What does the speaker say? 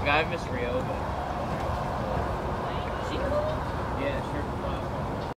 Like I miss Rio, but